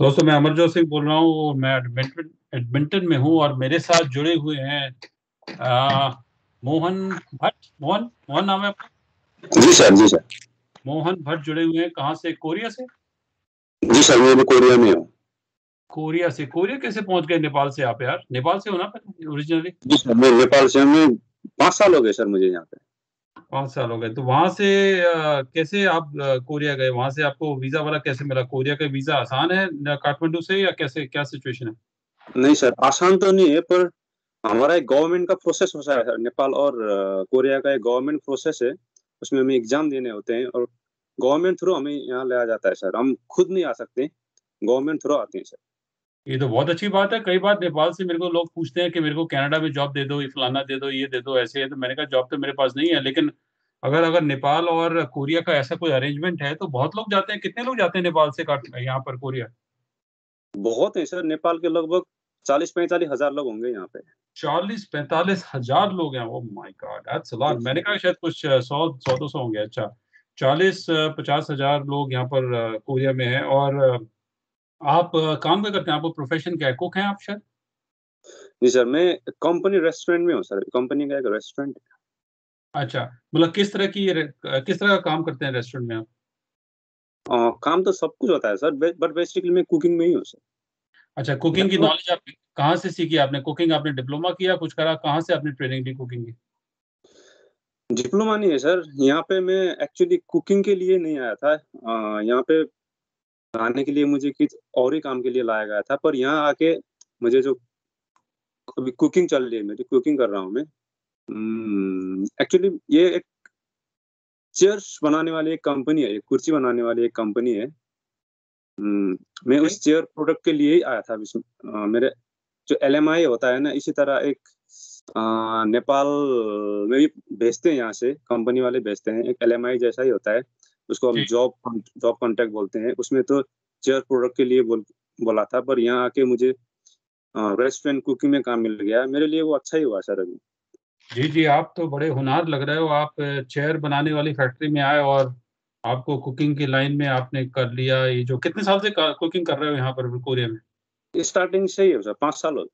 दोस्तों मैं अमरजोत सिंह बोल रहा हूँ मैं एडमिंटन एडमिंटन में हूँ और मेरे साथ जुड़े हुए हैं आ, मोहन भट्ट। मोहन मोहन नाम है आपका? जी सर जी सर। मोहन भट्ट जुड़े हुए हैं कहाँ से? कोरिया से? जी सर मैं भी कोरिया में हूँ। कोरिया से। कोरिया कैसे पहुँच गए? नेपाल से आप यार? नेपाल से हो ना ओरिजिनली जी सर मैं नेपाल से मैं पाँच साल हो गए सर मुझे यहाँ पे। पाँच साल हो गए। तो वहाँ से आ, कैसे आप कोरिया गए? वहाँ से आपको वीज़ा वाला कैसे मिला? कोरिया का वीज़ा आसान है काठमांडू से या कैसे क्या सिचुएशन है? नहीं सर आसान तो नहीं है पर हमारा एक गवर्नमेंट का प्रोसेस होता है नेपाल और कोरिया का एक गवर्नमेंट प्रोसेस है उसमें हमें एग्ज़ाम देने होते हैं और गवर्नमेंट थ्रू हमें यहाँ लाया जाता है सर। हम खुद नहीं आ सकते गवर्नमेंट थ्रू आते हैं सर। ये तो बहुत अच्छी बात है। कई बार नेपाल से मेरे को लोग पूछते हैं कि मेरे को कनाडा में जॉब दे दो ये फलाना दे दो ये दे दो ऐसे है तो मैंने कहा जॉब तो मेरे पास नहीं है। लेकिन अगर अगर नेपाल और कोरिया का ऐसा कोई अरेंजमेंट है तो बहुत लोग जाते हैं। कितने लोग जाते हैं नेपाल से यहाँ पर कोरिया? बहुत है सर। नेपाल के लगभग चालीस पैंतालीस हज़ार लोग होंगे यहाँ पे। चालीस पैंतालीस हज़ार लोग हैं। Oh my God that's lot मैंने कहा शायद कुछ सौ सौ दो सौ होंगे। अच्छा चालीस पचास हज़ार लोग यहाँ पर कोरिया में हैं। और आप काम क्या करते हैं? आपको प्रोफेशन क्या है? कुक हैं आप शायद? जी सर मैं कंपनी रेस्टोरेंट में हूँ सर। कंपनी का एक रेस्टोरेंट है। अच्छा मतलब किस तरह की किस तरह का काम करते हैं रेस्टोरेंट में आप? आ, काम तो सब कुछ होता है सर बट बेसिकली मैं कुकिंग में ही हूँ सर। अच्छा कुकिंग की नॉलेज आप कहाँ से सीखी? आपने कुकिंग आपने डिप्लोमा किया कुछ करा कहाँ से आपने ट्रेनिंग ली कुकिंग की? डिप्लोमा नहीं है सर यहाँ पे मैं एक्चुअली कुकिंग के लिए नहीं आया था। यहाँ पे आने के लिए मुझे किस और ही काम के लिए लाया गया था पर यहाँ आके मुझे जो अभी कुकिंग चल रही है मेरी कुकिंग कर रहा हूँ मैं। एक्चुअली हम्म, ये एक चेयर्स बनाने वाली एक कंपनी है एक कुर्सी बनाने वाली एक कंपनी है। हम्म, मैं उस चेयर प्रोडक्ट के लिए ही आया था आ, मेरे जो एलएमआई होता है ना इसी तरह एक आ, नेपाल में भी भेजते हैं यहाँ से कंपनी वाले भेजते हैं एक एलएमआई जैसा ही होता है। उसको हम जॉब जॉब कॉन्ट्रैक्ट बोलते हैं। उसमें तो चेयर प्रोडक्ट के लिए बोल बोला था पर यहाँ आके मुझे रेस्टोरेंट कुकिंग में काम मिल गया। मेरे लिए वो अच्छा ही हुआ सर अभी। जी जी आप तो बड़े हुनार लग रहे हो। आप चेयर बनाने वाली फैक्ट्री में आए और आपको कुकिंग की लाइन में आपने कर लिया। ये जो कितने साल से कुकिंग कर रहे हो यहाँ पर कोरिया में? स्टार्टिंग से ही हो सर पाँच साल हो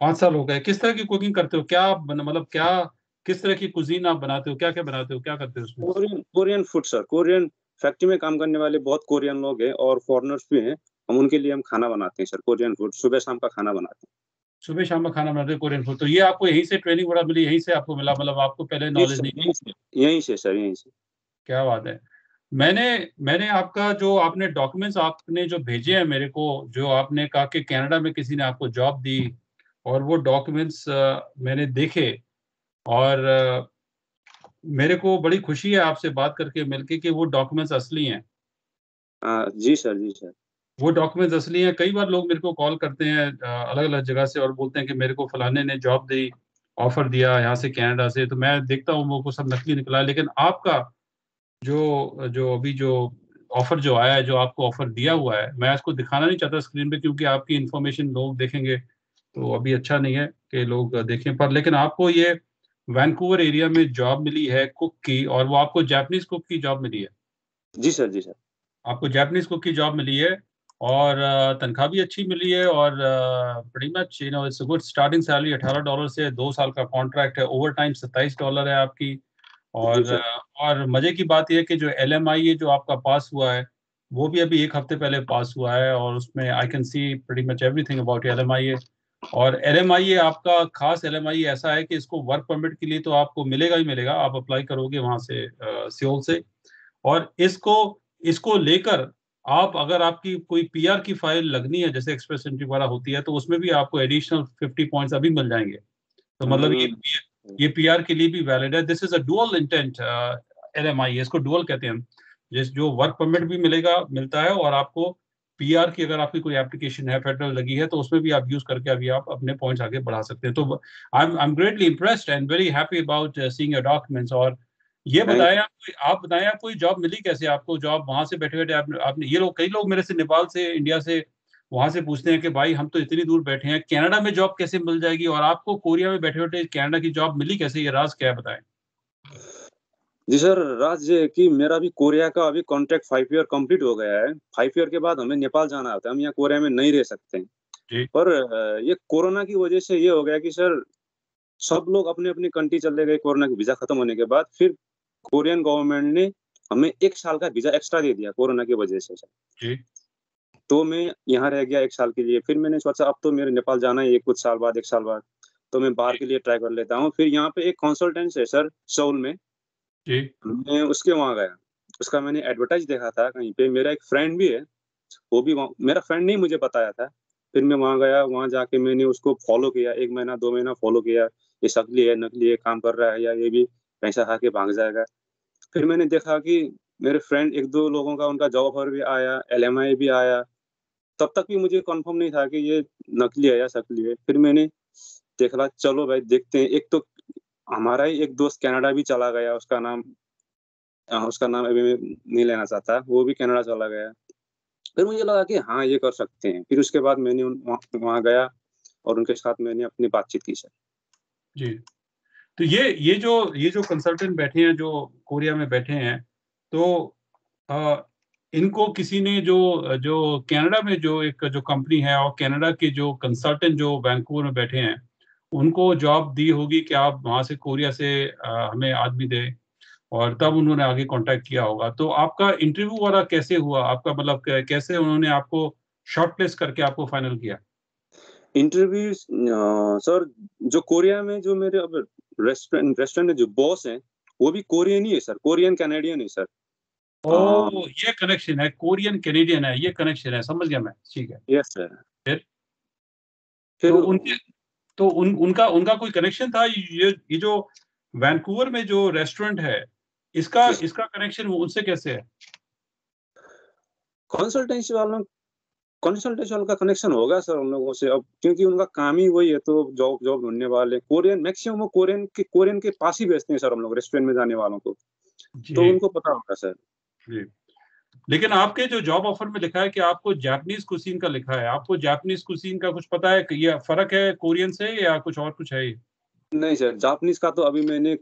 पाँच साल हो गए। किस तरह की कुकिंग करते हो? क्या मतलब क्या किस तरह की कुजीन आप बनाते हो? क्या क्या बनाते हो? क्या करते हो उसमें? Korean Korean food sir Korean factory में काम करने वाले बहुत कोरियन लोग हैं और फॉरनर्स भी हैं। हम उनके लिए हम खाना बनाते हैं सर कोरियन फ़ूड सुबह शाम का खाना बनाते हैं। सुबह शाम का खाना बनाते कोरियन फ़ूड। तो ये आपको यहीं से ट्रेनिंग बड़ा मिली यहीं से आपको मिला मतलब आपको पहले नॉलेज नहीं यहीं से सर यहीं से। क्या बात है। मैंने मैंने आपका जो आपने डॉक्यूमेंट्स आपने जो भेजे हैं मेरे को जो आपने कहा कि कनाडा में किसी ने आपको जॉब दी और वो डॉक्यूमेंट्स मैंने देखे और मेरे को बड़ी खुशी है आपसे बात करके मिलके कि वो डॉक्यूमेंट्स असली हैं जी सर जी सर। वो डॉक्यूमेंट्स असली हैं। कई बार लोग मेरे को कॉल करते हैं अलग अलग जगह से और बोलते हैं कि मेरे को फलाने ने जॉब दी ऑफ़र दिया यहाँ से कनाडा से। तो मैं देखता हूँ वो को सब नकली निकला लेकिन आपका जो जो अभी जो ऑफ़र जो आया है जो आपको ऑफ़र दिया हुआ है मैं इसको दिखाना नहीं चाहता स्क्रीन पे क्योंकि आपकी इन्फॉर्मेशन लोग देखेंगे। तो अभी अच्छा नहीं है कि लोग देखें। पर लेकिन आपको ये वैंकूवर एरिया में जॉब मिली है कुक की और वो आपको जैपनीज कुक की जॉब मिली है। जी सर जी सर। आपको जैपनीज कुक की जॉब मिली है। और तनख्वाह भी अच्छी मिली है और बड़ी much you know it's good starting salary 18 dollar से दो साल का कॉन्ट्रैक्ट है ओवर टाइम सत्ताईस डॉलर है आपकी। और और मज़े की बात यह कि जो एल एम आई जो आपका पास हुआ है वो भी अभी एक हफ़्ते पहले पास हुआ है और उसमें I can see pretty much everything about L M I A और एल एम आई आपका खास एल एम आई ऐसा है कि इसको वर्क परमिट के लिए तो आपको मिलेगा ही मिलेगा आप अप्लाई करोगे वहाँ से सियोल से। और इसको इसको लेकर आप अगर आपकी कोई पीआर की फ़ाइल लगनी है जैसे एक्सप्रेस एंट्री वाला होती है तो उसमें भी आपको एडिशनल फिफ्टी पॉइंट्स अभी मिल जाएँगे। तो मतलब ये हम्म। ये पीआर के लिए भी वैलिड है। This is a dual intent L M I इसको डुअल कहते हैं जिस जो वर्क परमिट भी मिलेगा मिलता है और आपको पीआर की अगर आपकी कोई एप्लीकेशन है फेडरल लगी है तो उसमें भी आप यूज़ करके अभी आप अपने पॉइंट्स आगे बढ़ा सकते हैं। तो I am greatly impressed and very happy about seeing your documents और ये बताया आप बताया कोई जॉब मिली कैसे आपको जॉब वहाँ से बैठे बैठे आपने आपने ये लोग कई लोग मेरे से नेपाल से इंडिया से वहाँ से पूछते हैं कि भाई हम तो इतनी दूर बैठे हैं कनाडा में जॉब कैसे मिल जाएगी और आपको कोरिया में बैठे बैठे कनाडा की जॉब मिली कैसे ये राज क्या बताएँ जी सर, राज ये कि मेरा अभी कोरिया का अभी कॉन्ट्रैक्ट फाइव ईयर कंप्लीट हो गया है। फाइव ईयर के बाद हमें नेपाल जाना होता है, हम यहाँ कोरिया में नहीं रह सकते। जी। पर ये कोरोना की वजह से ये हो गया कि सर, सब लोग अपनी-अपनी कंट्री चले गए कोरोना की वीज़ा खत्म होने के बाद, फिर कोरियन गवर्नमेंट ने हमें एक साल का वीज़ा एक्स्ट्रा दे दिया कोरोना की वजह से सर। जी। तो मैं यहाँ रह गया एक साल के लिए, फिर मैंने सोचा अब तो मेरे नेपाल जाना ही कुछ साल बाद, एक साल बाद, तो मैं बाहर के लिए ट्राई कर लेता हूँ। फिर यहाँ पे एक कंसल्टेंट्स है सर, सोल में। जी। मैं उसके वहाँ गया, उसका मैंने एडवर्टाइज़ देखा था कहीं पे, मेरा एक फ्रेंड भी है, वो भी मेरा फ्रेंड ने मुझे बताया था। फिर मैं वहाँ गया, वहाँ जाके मैंने उसको फॉलो किया, एक महीना, दो महीना फॉलो किया, ये असली है, नकली है, काम कर रहा है या ये भी पैसा खा के भाग जाएगा। फिर मैंने देखा कि मेरे फ्रेंड 1-2 लोगों का उनका जॉब ऑफ़र भी आया, एलएमआई भी आया, तब तक भी मुझे कन्फर्म नहीं था कि ये नकली है या असली है। फिर मैंने देखा चलो भाई देखते हैं, एक तो हमारा ही एक दोस्त कनाडा भी चला गया, उसका नाम उसका नाम अभी मैं नहीं लेना चाहता, वो भी कनाडा चला गया। फिर मुझे लगा कि हाँ, ये कर सकते हैं। फिर उसके बाद मैंने वहाँ गया और उनके साथ मैंने अपनी बातचीत की सर। जी। तो ये ये जो ये जो कंसल्टेंट बैठे हैं, जो कोरिया में बैठे हैं, तो अ, इनको किसी ने जो जो कनाडा में जो एक जो कंपनी है और कनाडा के जो कंसल्टेंट जो वैंकूवर में बैठे हैं, उनको जॉब दी होगी कि आप वहाँ से कोरिया से अ, हमें आदमी दें और तब उन्होंने आगे कॉन्टैक्ट किया होगा। तो आपका इंटरव्यू वाला कैसे हुआ? आपका मतलब कैसे उन्होंने आपको शॉर्ट शॉर्टलिस्ट करके आपको फाइनल किया? इंटरव्यू सर जो कोरिया में जो मेरे अब रेस्टोरेंट रेस्टोरेंट में जो बॉस हैं, वो भी कोरियन ही है सर, कोरियन कैनेडियन है सर। अ, ओह! ये कनेक्शन है, कोरियन कैनेडियन है, ये कनेक्शन है, समझ गया मैं, ठीक है। Yes sir. फिर? फिर तो उनके तो उन उनका उनका कोई कनेक्शन था ये ये जो वैंकूवर में जो रेस्टोरेंट है, इसका इसका कनेक्शन उनसे कैसे है? कंसल्टेंसी वालों कंसल्टेंसी वालों का कनेक्शन होगा सर उन लोगों से अब क्योंकि उनका काम ही वही है, तो जॉब जॉब ढूँढने वाले कोरियन मैक्सिमम वो कोरियन के कोरियन के पास ही भेजते हैं सर हम लोग रेस्टोरेंट में जाने वालों को। तो उनको पता होगा सर। जी। लेकिन आपके जो जॉब ऑफ़र में लिखा है कि आपको जापानीज़ कुज़ीन का लिखा है, आपको जापानीज़ कुज़ीन का कुछ पता है ये फ़र्क है कोरियन से या कुछ और कुछ है ये? नहीं सर, जापानीज़ का तो अभी मैंने अ,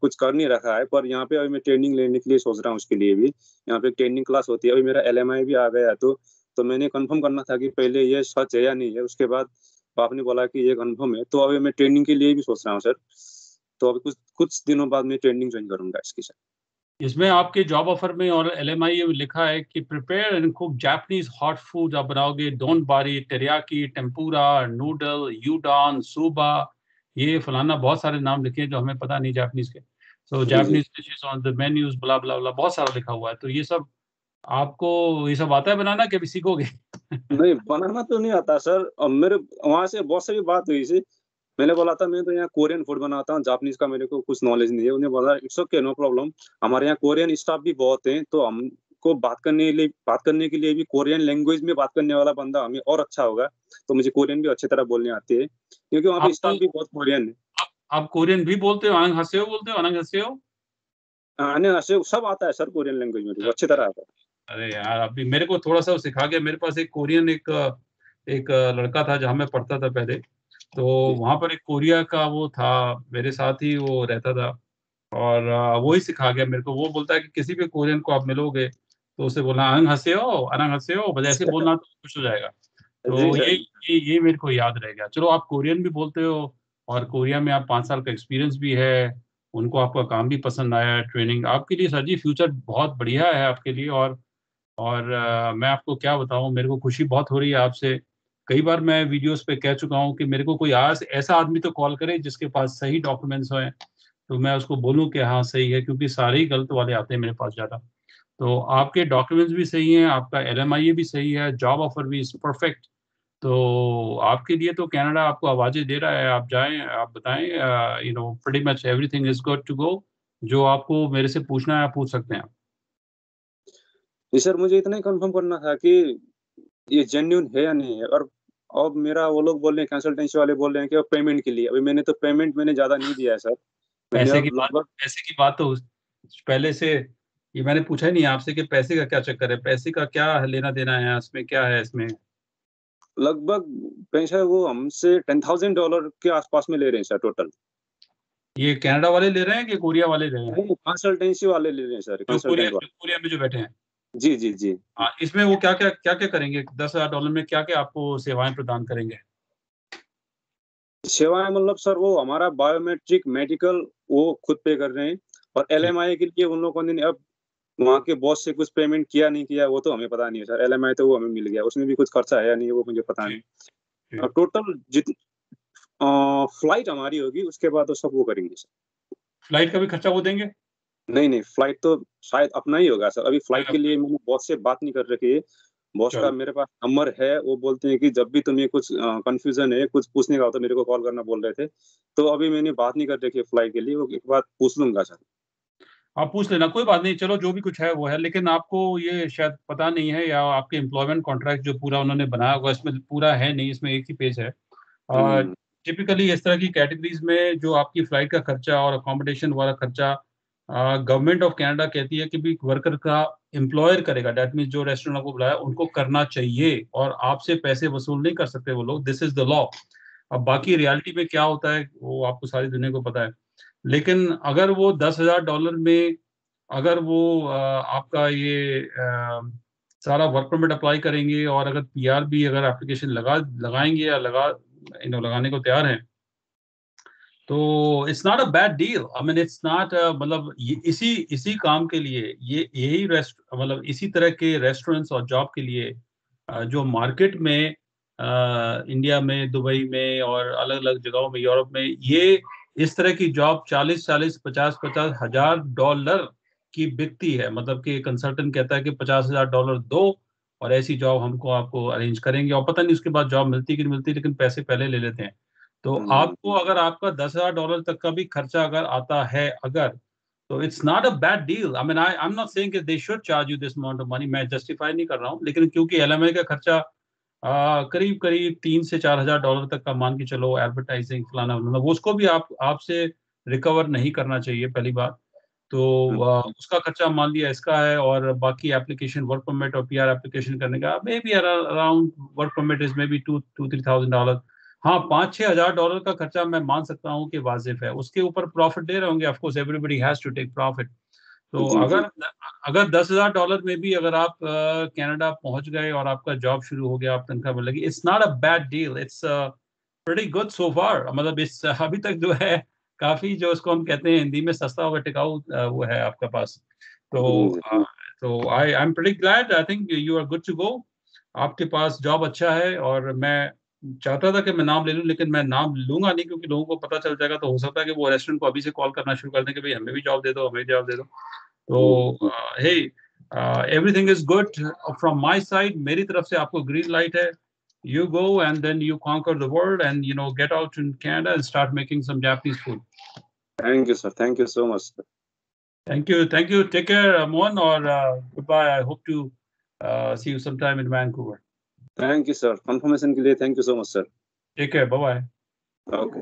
कुछ कर नहीं रखा है, पर यहाँ पे अभी मैं ट्रेनिंग लेने के लिए सोच रहा हूँ उसके लिए भी। यहाँ पे ट्रेनिंग क्लास होती है, अभी मेरा एलएमआई भी आ गया है तो तो मैंने कन्फर्म करना था कि पहले ये सच है या नहीं है, उसके बाद आपने बोला कि ये कन्फर्म है, तो अभी मैं ट्रेनिंग के लिए भी सोच रहा हूँ सर। तो अभी कुछ कुछ दिनों बाद मैं ट्रेनिंग जॉइन करूँगा इसकी सर। इसमें आपके जॉब ऑफ़र में और एलएमआई में लिखा है कि prepare and cook Japanese hot food आप बनाओगे, donburi, teriyaki, tempura, noodle, udon, soba, ये फलाना बहुत सारे नाम लिखे हैं जो हमें पता नहीं जापानीज़ के। So. Japanese dishes on the menus blah, blah, blah बहुत सारा लिखा हुआ है। तो ये सब आपको ये सब आता है बनाना कि अभी सीखोगे? नहीं, बनाना तो नहीं आता सर। अब मेरे वहाँ से बहुत सारी बात हुई थी। मैंने बोला था मैं तो यहाँ कोरियन फ़ूड बनाता हूँ, जापानीज़ का मेरे को कुछ नॉलेज नहीं है। उन्होंने बोला इट्स ओके नो प्रॉब्लम। हमारे यहाँ कोरियन स्टाफ भी बहुत हैं, तो हमको बात करने के लिए बात करने के लिए भी कोरियन लैंग्वेज में बात करने वाला बंदा हमें और अच्छा होगा। तो मुझे कोरियन भी अच्छी तरह बोलने आती है, क्योंकि वहाँ पे स्टाफ भी बहुत कोरियन है। आप आप कोरियन भी बोलते हो? अन्यहासेयो बोलते हो? अन्यहासेयो? अन्यहासेयो सब आता है सर कोरियन लैंग्वेज में अच्छी तरह आता है। अरे यार! अभी मेरे को थोड़ा-सा सिखा गया मेरे पास एक कोरियन एक एक लड़का था जहाँ मैं पढ़ता था पहले। तो। वहाँ पर एक कोरिया का वो था, मेरे साथ ही वो रहता था और वो ही सिखा गया मेरे को। वो बोलता है कि किसी भी कोरियन को आप मिलोगे, तो उसे बोलना अन्यहासेयो अन्यहासेयो बस ऐसे बोलना तो खुश हो जाएगा। तो। ये ये ये मेरे को याद रह गया। चलो आप कोरियन भी बोलते हो और कोरिया में आप 5 साल का एक्सपीरियंस भी है, उनको आपका काम भी पसंद आया ट्रेनिंग आपके लिए सर जी फ्यूचर बहुत बढ़िया है आपके लिए और और आ, मैं आपको क्या बताऊँ मेरे को खुशी बहुत हो रही है आपसे। कई बार मैं वीडियोज़ पे कह चुका हूँ कि मेरे को कोई आज ऐसा आदमी तो कॉल करे जिसके पास सही डॉक्यूमेंट्स हों, तो मैं उसको बोलूँ कि हाँ, सही है क्योंकि सारे ही गलत वाले आते हैं मेरे पास ज़्यादा। तो आपके डॉक्यूमेंट्स भी सही हैं, आपका एलएमआई भी सही है, जॉब ऑफ़र भी इज़ परफेक्ट। तो आपके लिए तो कनाडा आपको आवाज़ें दे रहा है, आप जाएँ, आप बताएँ you know pretty much everything is good to go. जो आपको मेरे से पूछना है, आप पूछ सकते हैं। जी सर, मुझे इतना ही कंफर्म करना था कि ये जेन्यून है या नहीं है और अब मेरा वो लोग बोल रहे हैं कंसल्टेंसी वाले बोल रहे हैं कि पेमेंट के लिए, अभी मैंने तो पेमेंट मैंने ज़्यादा नहीं दिया है सर। पैसे की बात पैसे की बात तो पहले से ये मैंने पूछा ही नहीं आपसे कि पैसे का क्या चक्कर है? पैसे का क्या लेना-देना है इसमें, क्या है इसमें? लगभग पैसा वो हमसे $10,000 के आस-पास में ले रहे हैं सर टोटल। ये कनाडा वाले ले रहे हैं कि कोरिया वाले ले रहे हैं कंसल्टेंसी वाले ले रहे हैं सर कोरिया में जो बैठे हैं जी जी जी। हाँ इसमें वो क्या क्या क्या क्या करेंगे? दस हज़ार डॉलर में क्या क्या आपको सेवाएँ प्रदान करेंगे? सेवाएँ मतलब सर वो हमारा बायोमेट्रिक मेडिकल वो खुद पे कर रहे हैं और एलएमआई के लिए उन लोगों ने अब वहाँ के बॉस से कुछ पेमेंट किया नहीं किया वो तो हमें पता नहीं है सर। एलएमआई तो वो हमें मिल गया उसमें भी कुछ खर्चा है या नहीं वो मुझे पता नहीं। और टोटल जित फ़्लाइट हमारी होगी उसके बाद तो सब वो करेंगे सर। फ़्लाइट का भी खर्चा वो देंगे? नहीं नहीं फ़्लाइट तो शायद अपना ही होगा सर अभी फ़्लाइट के लिए मैंने बॉस से बात नहीं कर रखी है। बॉस का मेरे पास नंबर है वो बोलते हैं कि जब भी तुम्हें कुछ कंफ्यूजन है कुछ पूछने का हो तो मेरे को कॉल करना बोल रहे थे। तो अभी मैंने बात नहीं कर रखी है फ़्लाइट के लिए वो एक बात पूछ लूँगा सर आप पूछ लेना कोई बात नहीं चलो जो भी कुछ है वो है। लेकिन आपको ये शायद पता नहीं है या आपके एम्प्लॉयमेंट कॉन्ट्रैक्ट जो पूरा उन्होंने बनाया होगा इसमें पूरा है नहीं इसमें एक ही पेज है। टिपिकली इस तरह की कैटेगरीज में जो आपकी फ़्लाइट का खर्चा और अकोमोडेशन वाला खर्चा गवर्नमेंट ऑफ़ कनाडा कहती है कि भी वर्कर का एम्प्लॉयर करेगा डेट मीन जो रेस्टोरेंट को बुलाया, उनको करना चाहिए और आपसे पैसे वसूल नहीं कर सकते वो लोग दिस इज़ द लॉ अब बाकी रियलिटी में क्या होता है, वो आपको सारी दुनिया को पता है। लेकिन अगर वो दस हज़ार डॉलर में, अगर वो आपका ये सारा वर्क परमिट अप्लाई करेंगे और अगर पीआर भी अगर एप्लीकेशन लगा, लगाएँगे या लगा इन लगाने को तैयार हैं तो it's not a bad deal I mean it's not मतलब इसी इसी काम के लिए, ये, यही रेस्ट मतलब इसी तरह के रेस्टोरेंट्स और जॉब के लिए जो मार्केट में इंडिया में दुबई में और अलग अलग जगहों में यूरोप में, ये इस तरह की जॉब 40 40 50 50 हज़ार डॉलर की बिकती है। मतलब कि कंसल्टेंट कहता है कि पचास हज़ार डॉलर दो और ऐसी जॉब हमको आपको अरेंज करेंगे और पता नहीं उसके बाद जॉब मिलती कि नहीं मिलती, लेकिन पैसे पहले ले लेते हैं। तो हम्म। आपको अगर आपका दस हज़ार डॉलर तक का भी खर्चा अगर आता है अगर तो it's not a bad deal I mean I I am not saying कि they should charge you this amount of money मैं जस्टिफाई नहीं कर रहा हूँ लेकिन क्योंकि एल का खर्चा करीब करीब तीन से चार हज़ार डॉलर तक का मान के चलो एडवर्टाइजिंग फलाना वो उसको भी आप आपसे रिकवर नहीं करना चाहिए पहली बात तो आ, हम्म। उसका खर्चा मान लिया इसका है और बाकी एप्लीकेशन वर्क परमिट और पीआर एप्लीकेशन करने का maybe around work permit is maybe two two three thousand dollar हाँ पाँच छह हज़ार डॉलर का खर्चा मैं मान सकता हूँ कि वाजिफ है। उसके ऊपर प्रॉफिट दे रहे होंगे of course everybody has to take profit तो अगर अगर दस हज़ार डॉलर में भी अगर आप कनाडा पहुँच गए और आपका जॉब शुरू हो गया आप तनख्वाह मिल लगी it's not a bad deal it's very good so far मतलब इस अभी तक जो है काफ़ी जो उसको हम कहते हैं हिंदी में सस्ता होगा टिकाऊ वो है आपके पास। तो तो I I am pretty glad I think you are good to go आपके पास जॉब अच्छा है और मैं चाहता था कि मैं नाम ले लूँ लेकिन मैं नाम लूँगा नहीं क्योंकि लोगों को पता चल जाएगा तो हो सकता है कि वो रेस्टोरेंट को अभी से कॉल करना शुरू कर दें कि भाई हमें भी जॉब दे दो हमें भी जॉब दे दो। तो hey everything is good from my side मेरी तरफ़ से आपको ग्रीन लाइट है। You go and then you conquer the world and you know get out in Canada and start making some Japanese food thank you sir thank you so much sir thank you thank you take care Mohan और goodbye I hope to see you some time in Vancouver thank you sir confirmation के लिए thank you so much sir ठीक है bye okay